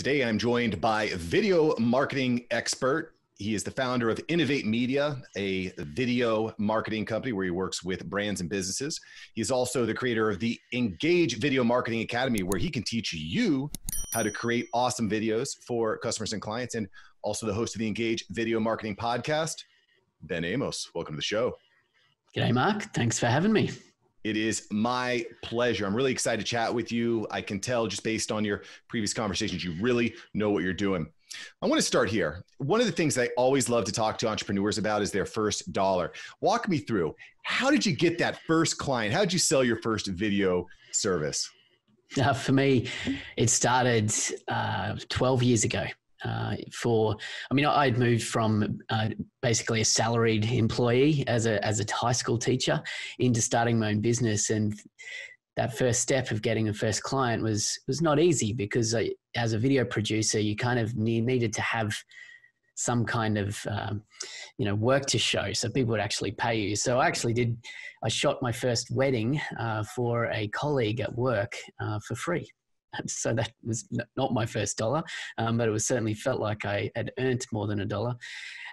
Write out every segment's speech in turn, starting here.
Today, I'm joined by video marketing expert. He is the founder of Innovate Media, a video marketing company where he works with brands and businesses. He's also the creator of the Engage Video Marketing Academy, where he can teach you how to create awesome videos for customers and clients, and also the host of the Engage Video Marketing Podcast. Ben Amos, welcome to the show. G'day, Mark. Thanks for having me. It is my pleasure. I'm really excited to chat with you. I can tell just based on your previous conversations, you really know what you're doing. I want to start here. One of the things I always love to talk to entrepreneurs about is their first dollar. Walk me through how did you get that first client? How did you sell your first video service? Uh, for me, it started uh, 12 years ago uh, for i mean i'd moved from uh, basically a salaried employee as a as a high school teacher into starting my own business. And that first step of getting the first client was was not easy because I, as a video producer you kind of need, needed to have some kind of um, you know work to show so people would actually pay you. So i actually did i shot my first wedding uh, for a colleague at work uh, for free so that was not my first dollar, um, but it was certainly felt like I had earned more than a dollar.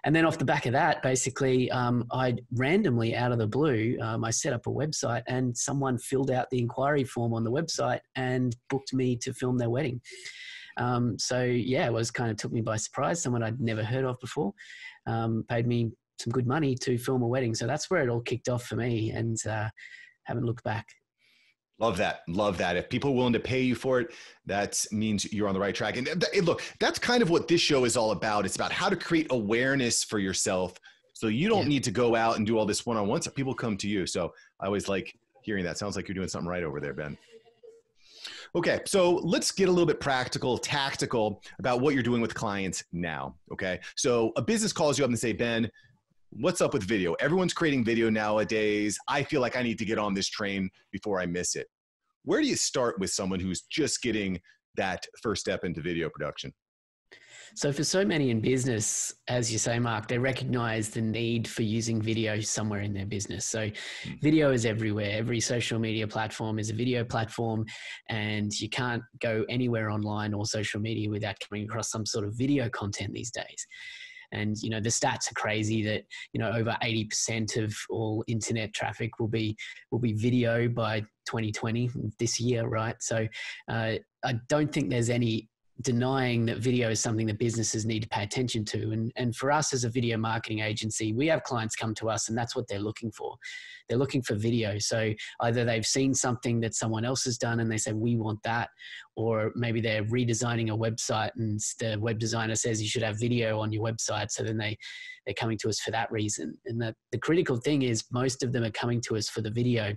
And then off the back of that, basically, um, I randomly out of the blue, um, I set up a website and someone filled out the inquiry form on the website and booked me to film their wedding. Um, so yeah, it was kind of took me by surprise. Someone I'd never heard of before um, paid me some good money to film a wedding. So that's where it all kicked off for me, and uh, haven't looked back. Love that. Love that. If people are willing to pay you for it, that means you're on the right track. And th- look, that's kind of what this show is all about. It's about how to create awareness for yourself so you don't yeah. need to go out and do all this one on one. So people come to you. So I always like hearing that. Sounds like you're doing something right over there, Ben. Okay, so let's get a little bit practical, tactical about what you're doing with clients now. Okay, so a business calls you up and say, Ben, what's up with video? Everyone's creating video nowadays. I feel like I need to get on this train before I miss it. Where do you start with someone who's just getting that first step into video production? So, for so many in business, as you say, Mark, they recognize the need for using video somewhere in their business. So, mm-hmm. video is everywhere. Every social media platform is a video platform, and you can't go anywhere online or social media without coming across some sort of video content these days. And you know the stats are crazy that you know over 80% of all internet traffic will be will be video by 2020 this year, right? So uh, I don't think there's any denying that video is something that businesses need to pay attention to. And, and for us as a video marketing agency, we have clients come to us and that's what they're looking for. They're looking for video. So either they've seen something that someone else has done and they say, we want that, or maybe they're redesigning a website and the web designer says you should have video on your website. So then they, they're coming to us for that reason. And the, the critical thing is most of them are coming to us for the video.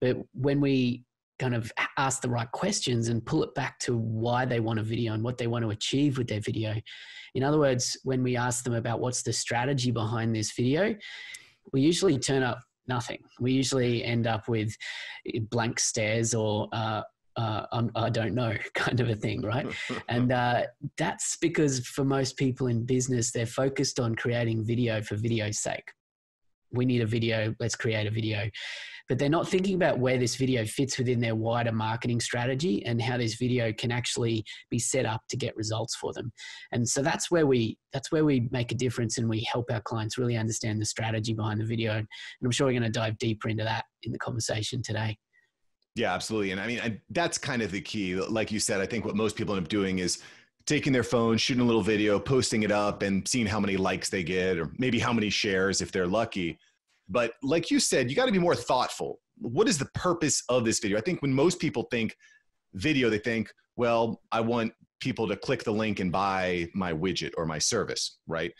But when we kind of ask the right questions and pull it back to why they want a video and what they want to achieve with their video. In other words, when we ask them about what's the strategy behind this video, we usually turn up nothing. We usually end up with blank stares or uh, uh, I don't know kind of a thing, right? and uh, that's because for most people in business, they're focused on creating video for video's sake. We need a video, let's create a video but they're not thinking about where this video fits within their wider marketing strategy and how this video can actually be set up to get results for them. And so that's where we that's where we make a difference and we help our clients really understand the strategy behind the video. And I'm sure we're going to dive deeper into that in the conversation today. Yeah, absolutely. And I mean, I, that's kind of the key. Like you said, I think what most people end up doing is taking their phone, shooting a little video, posting it up, and seeing how many likes they get, or maybe how many shares if they're lucky. But like you said, you got to be more thoughtful. What is the purpose of this video? I think when most people think video, they think, well, I want people to click the link and buy my widget or my service, right?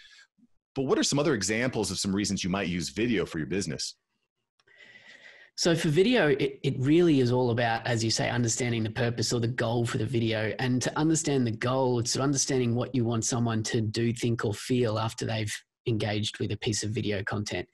But what are some other examples of some reasons you might use video for your business? So for video, it, it really is all about, as you say, understanding the purpose or the goal for the video. And to understand the goal, it's understanding what you want someone to do, think, or feel after they've engaged with a piece of video content.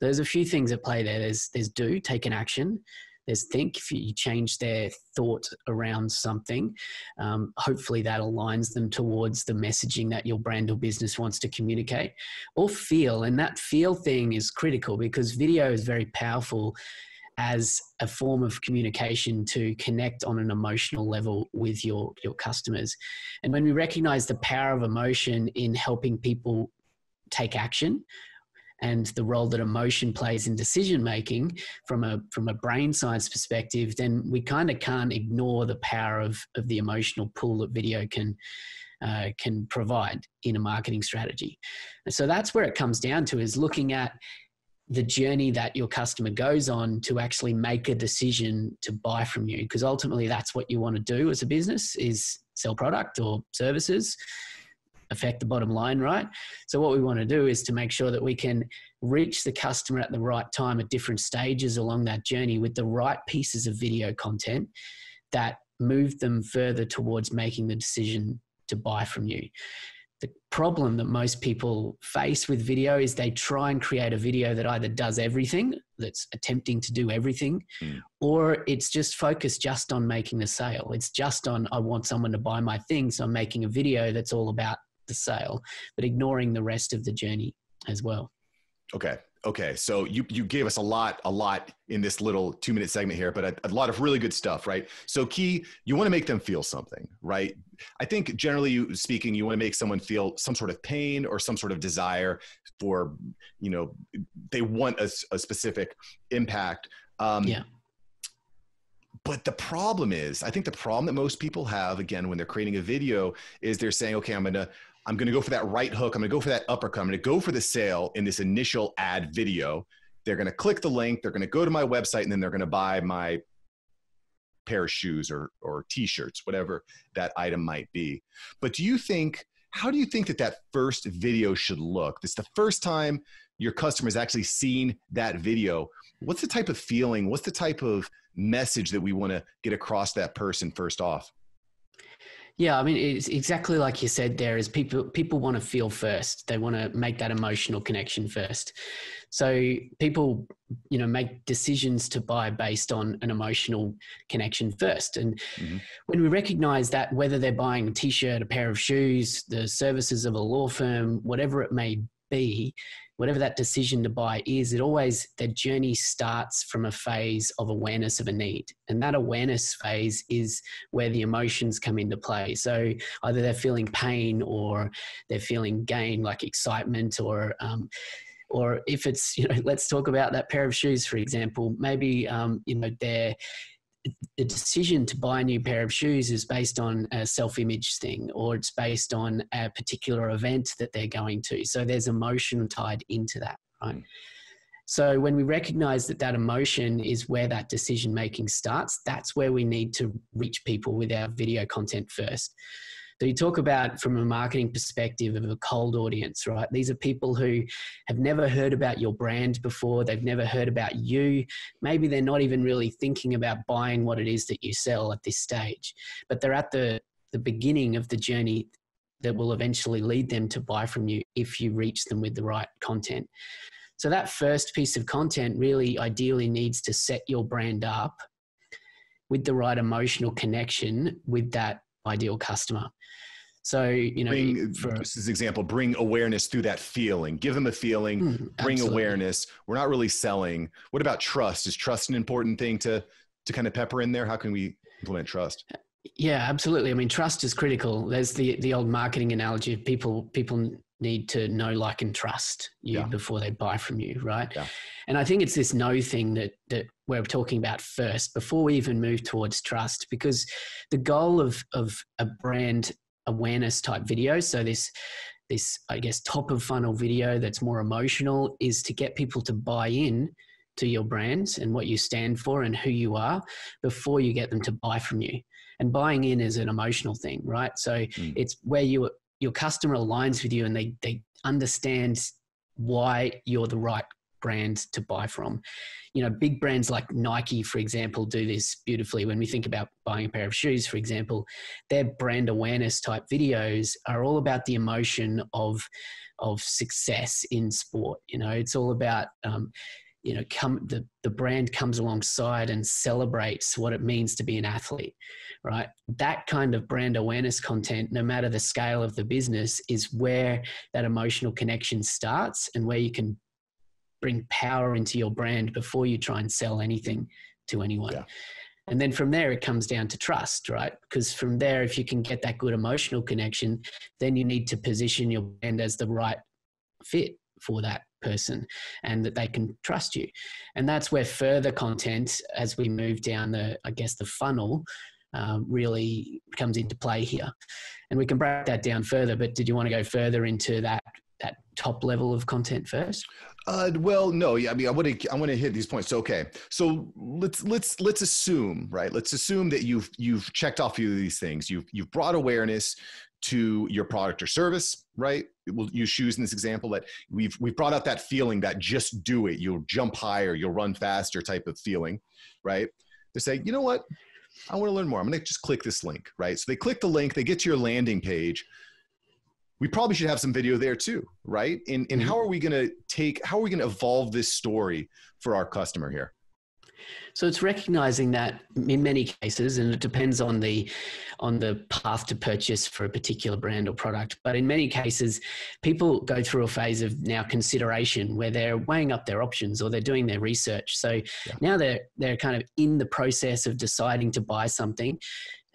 There's a few things at play there. There's there's do, take an action. There's think. If you change their thought around something, um, hopefully that aligns them towards the messaging that your brand or business wants to communicate. Or feel, and that feel thing is critical because video is very powerful as a form of communication to connect on an emotional level with your, your customers. And when we recognize the power of emotion in helping people take action, and the role that emotion plays in decision making from a from a brain science perspective, then we kind of can't ignore the power of of the emotional pull that video can uh, can provide in a marketing strategy. And so that's where it comes down to is looking at the journey that your customer goes on to actually make a decision to buy from you. Because ultimately that's what you want to do as a business is sell product or services affect the bottom line right? So what we want to do is to make sure that we can reach the customer at the right time at different stages along that journey with the right pieces of video content that move them further towards making the decision to buy from you the problem that most people face with video is they try and create a video that either does everything that's attempting to do everything mm. or it's just focused just on making the sale. It's just on i want someone to buy my thing so i'm making a video that's all about the sale but ignoring the rest of the journey as well. Okay Okay, so you you gave us a lot a lot in this little two minute segment here, but a, a lot of really good stuff, right? So key, you want to make them feel something, right? I think generally speaking, you want to make someone feel some sort of pain or some sort of desire for, you know, they want a, a specific impact. Um, yeah. But the problem is, I think the problem that most people have, again, when they're creating a video, is they're saying, okay, I'm going to I'm going to go for that right hook. I'm going to go for that uppercut. I'm going to go for the sale in this initial ad video. They're going to click the link. They're going to go to my website and then they're going to buy my pair of shoes or, or t-shirts, whatever that item might be. But do you think, how do you think that that first video should look? This the first time your customer has actually seen that video. What's the type of feeling? What's the type of message that we want to get across that person first off? Yeah, I mean, it's exactly like you said. There is people people want to feel first. They want to make that emotional connection first. So people, you know, make decisions to buy based on an emotional connection first. And mm-hmm. when we recognize that, whether they're buying a t-shirt, a pair of shoes, the services of a law firm, whatever it may be, whatever that decision to buy is, it always, the journey starts from a phase of awareness of a need. And that awareness phase is where the emotions come into play. So either they're feeling pain or they're feeling gain, like excitement or, um, or if it's, you know, let's talk about that pair of shoes, for example, maybe, um, you know, they're, the decision to buy a new pair of shoes is based on a self image thing or it's based on a particular event that they're going to. So there's emotion tied into that, right? Mm. So when we recognize that that emotion is where that decision making starts, that's where we need to reach people with our video content first. So you talk about from a marketing perspective of a cold audience, right? These are people who have never heard about your brand before. They've never heard about you. Maybe they're not even really thinking about buying what it is that you sell at this stage, but they're at the, the beginning of the journey that will eventually lead them to buy from you if you reach them with the right content. So that first piece of content really ideally needs to set your brand up with the right emotional connection with that ideal customer. So, you know, bring, for this is example, bring awareness through that feeling. Give them a feeling, mm, bring absolutely. awareness. We're not really selling. What about trust? Is trust an important thing to to kind of pepper in there? How can we implement trust? Yeah, absolutely. I mean, trust is critical. There's the the old marketing analogy of people people need to know, like, and trust you yeah. before they buy from you, right? Yeah. And I think it's this know thing that that we're talking about first before we even move towards trust, because the goal of of a brand awareness type video, so this this I guess top of funnel video that's more emotional, is to get people to buy in to your brand and what you stand for and who you are before you get them to buy from you. And buying in is an emotional thing, right? So mm. it's where you your customer aligns with you and they they understand why you're the right brand to buy from. You know, big brands like Nike, for example, do this beautifully. When we think about buying a pair of shoes, for example, their brand awareness type videos are all about the emotion of of success in sport. You know, it's all about um, you know come the, the brand comes alongside and celebrates what it means to be an athlete right that kind of brand awareness content no matter the scale of the business is where that emotional connection starts and where you can bring power into your brand before you try and sell anything to anyone. Yeah. And then from there, it comes down to trust, right? Because from there, if you can get that good emotional connection, then you need to position your brand as the right fit for that person and that they can trust you. And that's where further content, as we move down the, I guess, the funnel, um, really comes into play here. And we can break that down further. But did you want to go further into that that top level of content first? Uh, well, no. Yeah, I mean, I want to I want to hit these points. So, okay, so let's let's let's assume, right? Let's assume that you've you've checked off a few of these things. You've you've brought awareness to your product or service, right? We'll use shoes in this example that we've we've brought out that feeling that just do it. You'll jump higher, you'll run faster type of feeling, right? To say, you know what? I want to learn more. I'm to just click this link, right? So they click the link, they get to your landing page we probably should have some video there too, right? And, and mm-hmm. how are we going to take, how are we going to evolve this story for our customer here? So it's recognizing that in many cases, and it depends on the on the path to purchase for a particular brand or product. But in many cases, people go through a phase of now consideration where they're weighing up their options or they're doing their research. So yeah. now they're they're kind of in the process of deciding to buy something.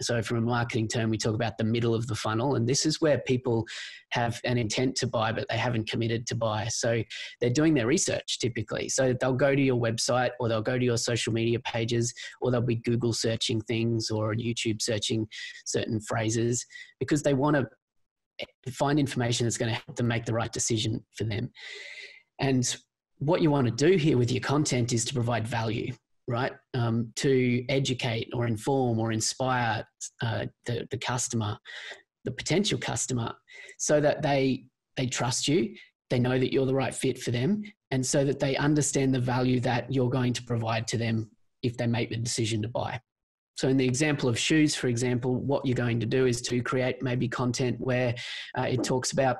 So, from a marketing term, we talk about the middle of the funnel, and this is where people have an intent to buy, but they haven't committed to buy. So, they're doing their research typically. So, they'll go to your website, or they'll go to your social media pages, or they'll be Google searching things or YouTube searching certain phrases because they want to find information that's going to help them make the right decision for them. And what you want to do here with your content is to provide value right? Um, to educate or inform or inspire uh, the, the customer, the potential customer, so that they they trust you, they know that you're the right fit for them, and so that they understand the value that you're going to provide to them if they make the decision to buy. So, in the example of shoes, for example, what you're going to do is to create maybe content where uh, it talks about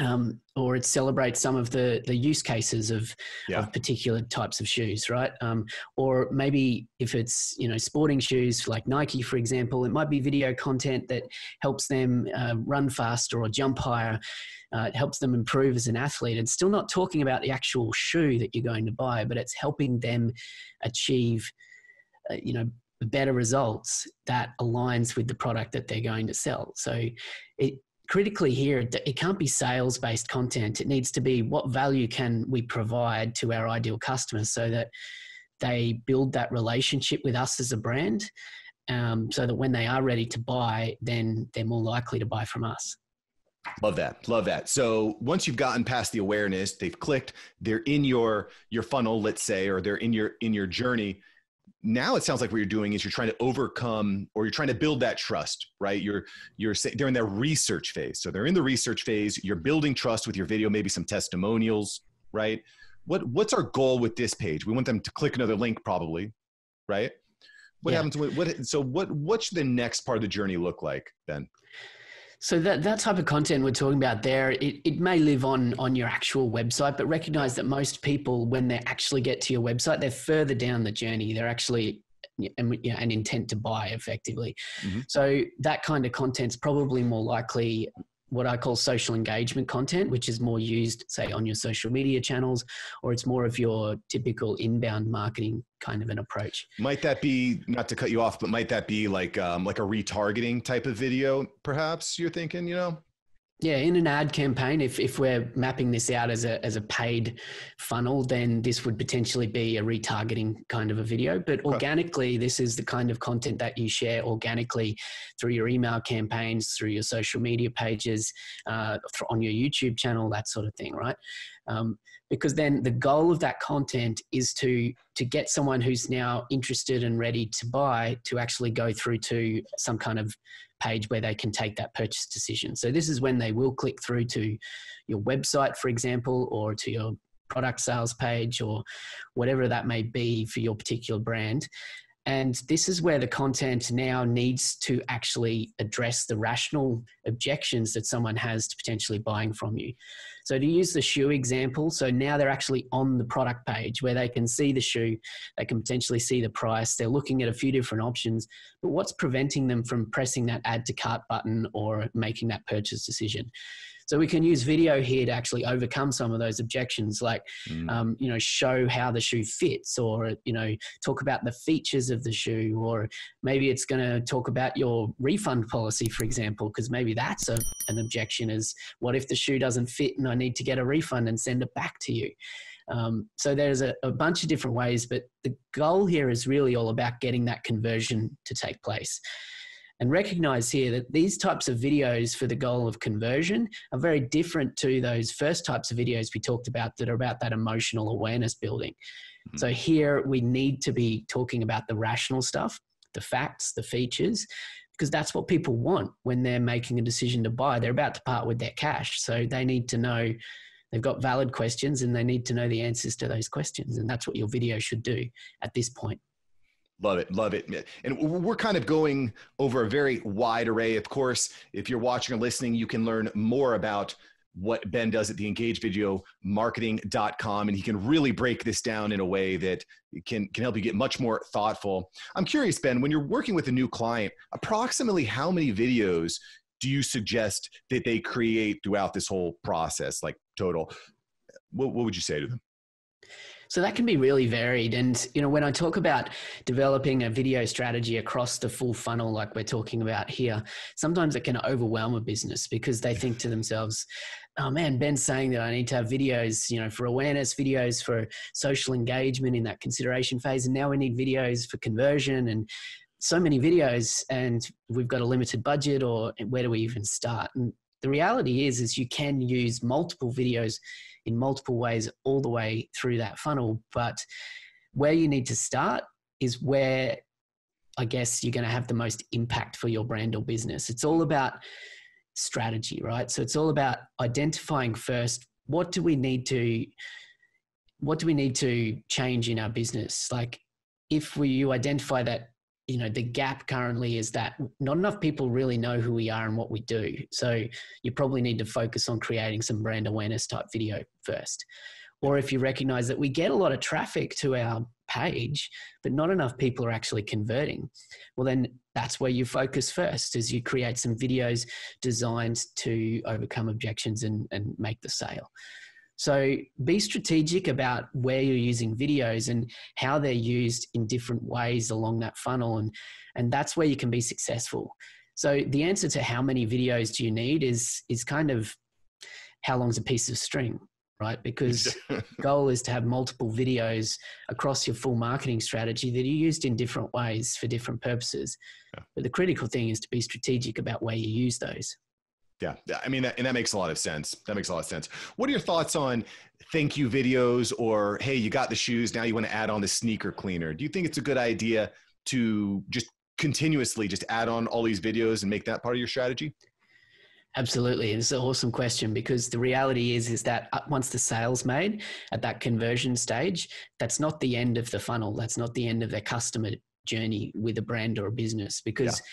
um, or it celebrates some of the the use cases of, yeah. of particular types of shoes, right? Um, or maybe if it's you know sporting shoes like Nike, for example, it might be video content that helps them uh, run faster or jump higher. Uh, it helps them improve as an athlete. It's still not talking about the actual shoe that you're going to buy, but it's helping them achieve, uh, you know, better results that aligns with the product that they're going to sell. So it critically here, it can't be sales based content. It needs to be what value can we provide to our ideal customers so that they build that relationship with us as a brand um, so that when they are ready to buy, then they're more likely to buy from us. Love that. Love that. So once you've gotten past the awareness, they've clicked, they're in your your funnel, let's say, or they're in your in your journey now it sounds like what you're doing is you're trying to overcome or you're trying to build that trust right? You're you're they're in their research phase. So they're in the research phase. You're building trust with your video maybe some testimonials right? What what's our goal with this page? We want them to click another link probably right? What yeah. happens with what so what what should the next part of the journey look like then so that, that type of content we're talking about there, it, it may live on on your actual website, but recognize that most people, when they actually get to your website, they're further down the journey. They're actually an intent to buy effectively. Mm-hmm. So that kind of content's probably more likely what I call social engagement content, which is more used, say, on your social media channels, or it's more of your typical inbound marketing kind of an approach. Might that be not to cut you off, but might that be like um, like a retargeting type of video? Perhaps you're thinking, you know. Yeah, in an ad campaign, if, if we're mapping this out as a, as a paid funnel, then this would potentially be a retargeting kind of a video. But organically, this is the kind of content that you share organically through your email campaigns, through your social media pages, uh, on your YouTube channel, that sort of thing, right? Um, because then the goal of that content is to to get someone who's now interested and ready to buy to actually go through to some kind of page where they can take that purchase decision. So this is when they will click through to your website, for example, or to your product sales page or whatever that may be for your particular brand. And this is where the content now needs to actually address the rational objections that someone has to potentially buying from you. So, to use the shoe example, so now they're actually on the product page where they can see the shoe, they can potentially see the price, they're looking at a few different options. But what's preventing them from pressing that add to cart button or making that purchase decision? So we can use video here to actually overcome some of those objections, like mm. um, you know show how the shoe fits, or you know talk about the features of the shoe, or maybe it's going to talk about your refund policy, for example, because maybe that's a, an objection: is what if the shoe doesn't fit and I need to get a refund and send it back to you? Um, so there's a, a, bunch of different ways, but the goal here is really all about getting that conversion to take place. And recognize here that these types of videos for the goal of conversion are very different to those first types of videos we talked about that are about that emotional awareness building. Mm-hmm. So here we need to be talking about the rational stuff, the facts, the features, because that's what people want when they're making a decision to buy. They're about to part with their cash. So they need to know they've got valid questions and they need to know the answers to those questions. And that's what your video should do at this point. Love it, love it. And we're kind of going over a very wide array. Of course, if you're watching or listening, you can learn more about what Ben does at the engagevideomarketing.com and he can really break this down in a way that can can help you get much more thoughtful. I'm curious Ben, when you're working with a new client, approximately how many videos do you suggest that they create throughout this whole process like total? What, what would you say to them? So that can be really varied. And, you know, when I talk about developing a video strategy across the full funnel, like we're talking about here, sometimes it can overwhelm a business because they think to themselves, oh man, Ben's saying that I need to have videos, you know, for awareness, videos for social engagement in that consideration phase. And now we need videos for conversion and so many videos and we've got a limited budget or where do we even start? And the reality is, is you can use multiple videos in multiple ways all the way through that funnel. But where you need to start is where I guess you're going to have the most impact for your brand or business. It's all about strategy, right? So it's all about identifying first what do we need to what do we need to change in our business? Like if we you identify that you know the gap currently is that not enough people really know who we are and what we do. So you probably need to focus on creating some brand awareness type video first. Or if you recognize that we get a lot of traffic to our page but not enough people are actually converting well then that's where you focus first as you create some videos designed to overcome objections and, and make the sale so be strategic about where you're using videos and how they're used in different ways along that funnel. And, and that's where you can be successful. So the answer to how many videos do you need is, is kind of how long's a piece of string, right? Because goal is to have multiple videos across your full marketing strategy that are used in different ways for different purposes. Yeah. But the critical thing is to be strategic about where you use those. Yeah, I mean, that, and that makes a lot of sense. That makes a lot of sense. What are your thoughts on thank you videos or hey, you got the shoes, now you want to add on the sneaker cleaner? Do you think it's a good idea to just continuously just add on all these videos and make that part of your strategy? Absolutely. It's an awesome question because the reality is is that uh, once the sale's made at that conversion stage, that's not the end of the funnel. That's not the end of their customer journey with a brand or a business because yeah.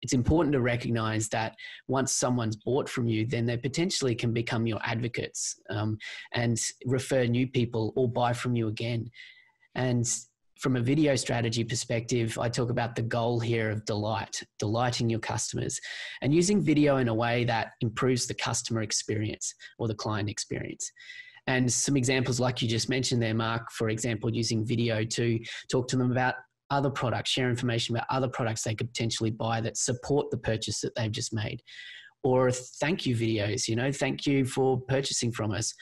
It's important to recognize that once someone's bought from you, then they potentially can become your advocates um, and refer new people or buy from you again. And from a video strategy perspective, I talk about the goal here of delight, delighting your customers, and using video in a way that improves the customer experience or the client experience. And some examples, like you just mentioned there, Mark, for example, using video to talk to them about other products, share information about other products they could potentially buy that support the purchase that they've just made. Or thank you videos, you know, thank you for purchasing from us.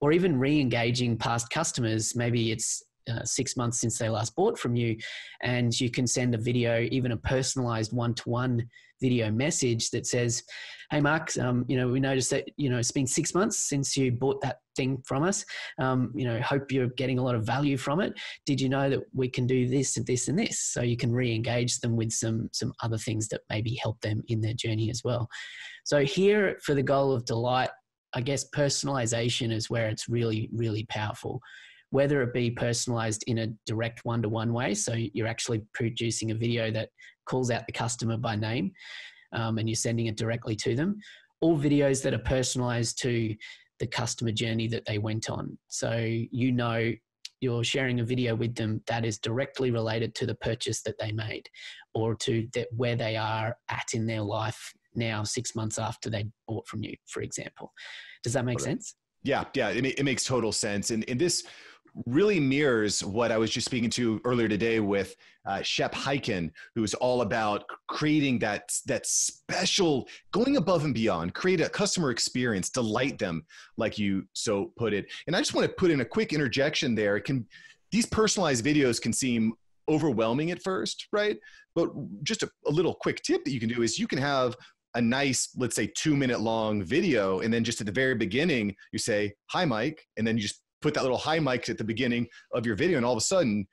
Or even re engaging past customers. Maybe it's uh, six months since they last bought from you, and you can send a video, even a personalized one to one video message that says, "Hey, Mark, um, you know, we noticed that you know it's been six months since you bought that thing from us. Um, you know, hope you're getting a lot of value from it. Did you know that we can do this and this and this? So you can re-engage them with some some other things that maybe help them in their journey as well. So here, for the goal of delight, I guess personalization is where it's really really powerful whether it be personalized in a direct one to one way. So you're actually producing a video that calls out the customer by name um, and you're sending it directly to them, all videos that are personalized to the customer journey that they went on. So you know you're sharing a video with them that is directly related to the purchase that they made or to that where they are at in their life now six months after they bought from you, for example. Does that make sense? Yeah, yeah, it, it makes total sense. And, and this really mirrors what I was just speaking to earlier today with uh, Shep Hyken, who's all about creating that that special, going above and beyond, create a customer experience, delight them, like you so put it. And I just want to put in a quick interjection there. It can these personalized videos can seem overwhelming at first, right? But just a, a little quick tip that you can do is you can have a nice, let's say, two minute long video. And then just at the very beginning, you say, Hi, Mike. And then you just put that little hi mic at the beginning of your video. And all of a sudden,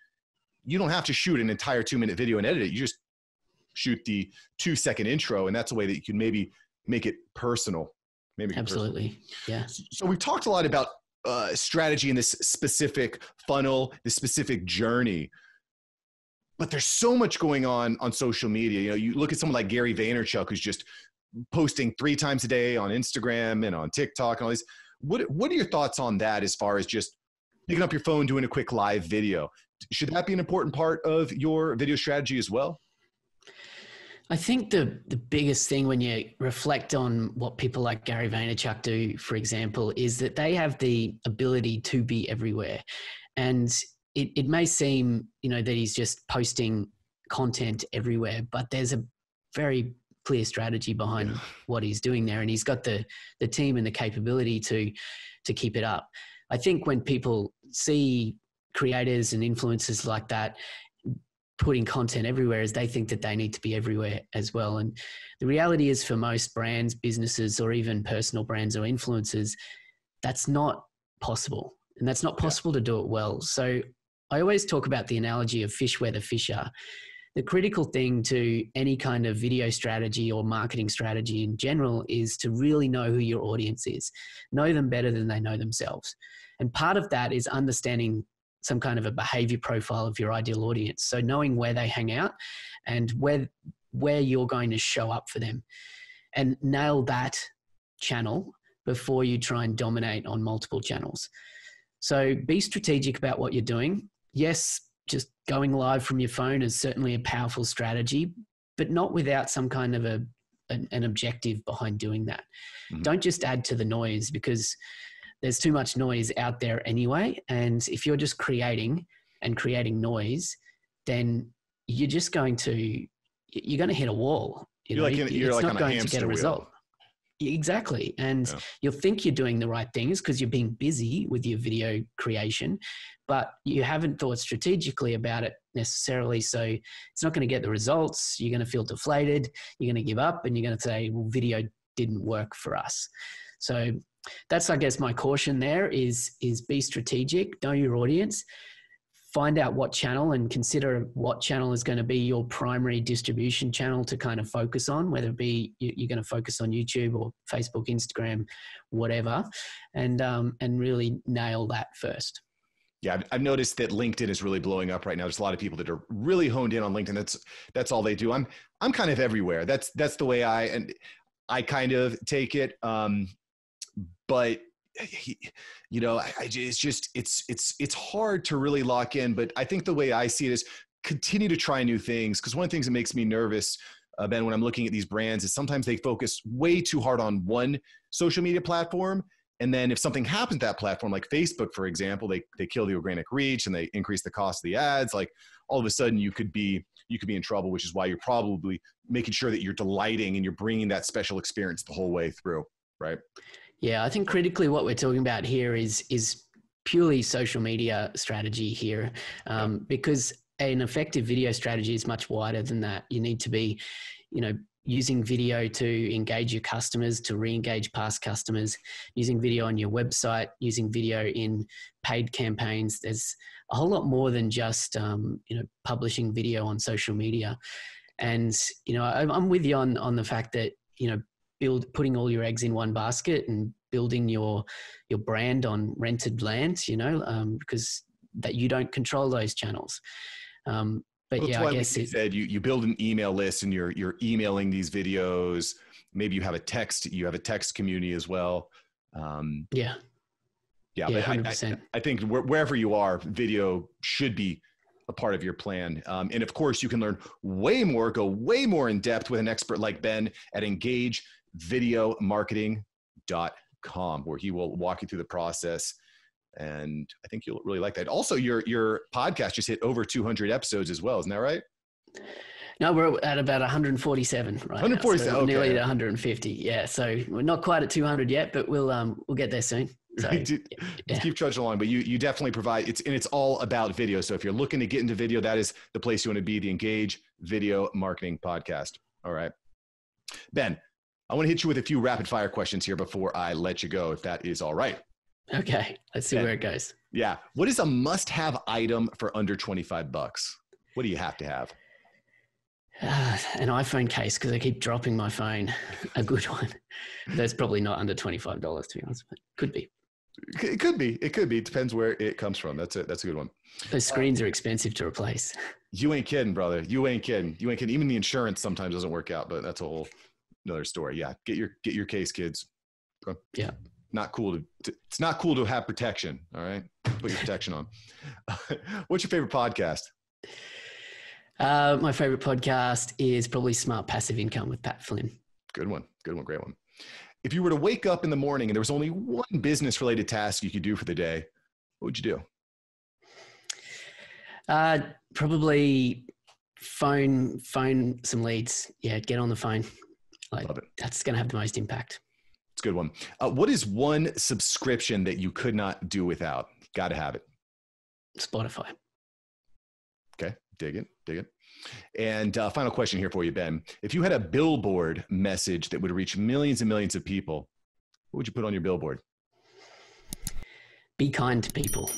you don't have to shoot an entire two minute video and edit it. You just shoot the two second intro. And that's a way that you can maybe make it personal. Maybe absolutely. Personal. Yeah. So we've talked a lot about uh, strategy in this specific funnel, this specific journey but there's so much going on on social media. You know, you look at someone like Gary Vaynerchuk, who's just posting three times a day on Instagram and on TikTok and all these. What What are your thoughts on that? As far as just picking up your phone, doing a quick live video, should that be an important part of your video strategy as well? I think the the biggest thing when you reflect on what people like Gary Vaynerchuk do, for example, is that they have the ability to be everywhere, and it, it may seem you know that he's just posting content everywhere but there's a very clear strategy behind yeah. what he's doing there and he's got the the team and the capability to to keep it up i think when people see creators and influencers like that putting content everywhere is they think that they need to be everywhere as well and the reality is for most brands businesses or even personal brands or influencers that's not possible and that's not possible yeah. to do it well so I always talk about the analogy of fish where the fish are. The critical thing to any kind of video strategy or marketing strategy in general is to really know who your audience is, know them better than they know themselves. And part of that is understanding some kind of a behavior profile of your ideal audience. So knowing where they hang out and where where you're going to show up for them and nail that channel before you try and dominate on multiple channels. So be strategic about what you're doing yes, just going live from your phone is certainly a powerful strategy, but not without some kind of a an, an objective behind doing that. Mm-hmm. Don't just add to the noise because there's too much noise out there anyway. And if you're just creating and creating noise, then you're just going to you're going to hit a wall. You are like in, you're it's like not going to get a result. Wheel. Exactly. And yeah. you'll think you're doing the right things because you're being busy with your video creation, but you haven't thought strategically about it necessarily. So it's not going to get the results. You're going to feel deflated. You're going to give up and you're going to say, well, video didn't work for us. So that's, I guess, my caution there is, is be strategic, know your audience, find out what channel and consider what channel is going to be your primary distribution channel to kind of focus on, whether it be you're going to focus on YouTube or Facebook, Instagram, whatever, and um, and really nail that first. Yeah, I've noticed that LinkedIn is really blowing up right now. There's a lot of people that are really honed in on LinkedIn. That's that's all they do. I'm I'm kind of everywhere. That's that's the way I and I kind of take it. Um, but you know, I, I, it's just it's it's it's hard to really lock in. But I think the way I see it is continue to try new things because one of the things that makes me nervous. Uh, ben, when I'm looking at these brands, is sometimes they focus way too hard on one social media platform, and then if something happens to that platform, like Facebook, for example, they they kill the organic reach and they increase the cost of the ads. Like all of a sudden, you could be you could be in trouble, which is why you're probably making sure that you're delighting and you're bringing that special experience the whole way through, right? Yeah, I think critically what we're talking about here is is purely social media strategy here, um, because an effective video strategy is much wider than that. You need to be, you know, using video to engage your customers, to re-engage past customers, using video on your website, using video in paid campaigns. There's a whole lot more than just um, you know publishing video on social media. And you know, I'm with you on on the fact that you know build putting all your eggs in one basket and building your your brand on rented land you know um, because that you don't control those channels. Um, but well, yeah i guess you said you, you build an email list and you're you're emailing these videos. Maybe you have a text you have a text community as well. Um, yeah. yeah, yeah I, I, I, think wherever you are video should be a part of your plan. Um, and of course, you can learn way more, go way more in depth with an expert like Ben at engagevideomarketing.com, where he will walk you through the process. And I think you'll really like that. Also, your your podcast just hit over 200 episodes as well. Isn't that right? No, we're at about 147 right 147, so okay. nearly at 150. Yeah, so we're not quite at 200 yet, but we'll um we'll get there soon. So, yeah. keep trudging along, but you you definitely provide it's and it's all about video. So if you're looking to get into video, that is the place you want to be. The Engage Video Marketing Podcast. All right, Ben, I want to hit you with a few rapid fire questions here before I let you go, if that is all right. Okay, let's see Yeah. where it goes. Yeah. What is a must-have item for under 25 bucks? What do you have to have? Ah, an iPhone case because I keep dropping my phone. A good one. That's probably not under $25 to be honest, but could be. It could be. It could be. It depends where it comes from. That's a that's a good one. Those screens are expensive to replace. You ain't kidding, brother. You ain't kidding. You ain't kidding. Even the insurance sometimes doesn't work out, but that's a whole another story. Yeah, get your get your case, kids. Yeah. Not cool to, to. It's not cool to have protection. All right, put your protection on. What's your favorite podcast? Uh, my favorite podcast is probably Smart Passive Income with Pat Flynn. Good one. Good one. Great one. If you were to wake up in the morning and there was only one business related task you could do for the day, what would you do? Uh, probably phone phone some leads. Yeah, get on the phone. Like Love it. that's going to have the most impact. It's a good one. Uh, what is one subscription that you could not do without? Got to have it. Spotify. Okay, dig it, dig it. And uh, final question here for you, Ben. If you had a billboard message that would reach millions and millions of people, what would you put on your billboard? Be kind to people.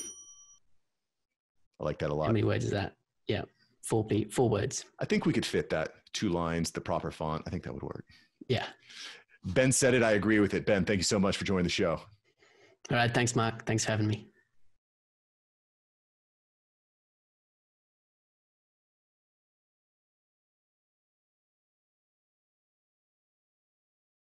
I like that a lot. How many words is that? Yeah, four pe- four words. I think we could fit that two lines, the proper font. I think that would work. Yeah. Ben said it. I agree with it. Ben, thank you so much for joining the show. All right. Thanks, Mark. Thanks for having me.